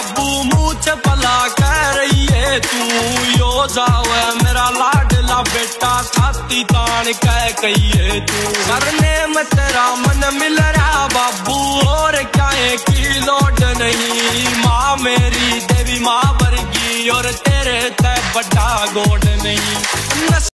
बाबू मुँह पला कह रही है तू। यो जावे मेरा लाडला बेटा, खाती तान कह कही है तू। करने में तेरा मन मिल रहा बाबू, और क्या है की लोड नहीं। माँ मेरी देवी माँ वर्गी और तेरे ते बड़ा गोड नहीं।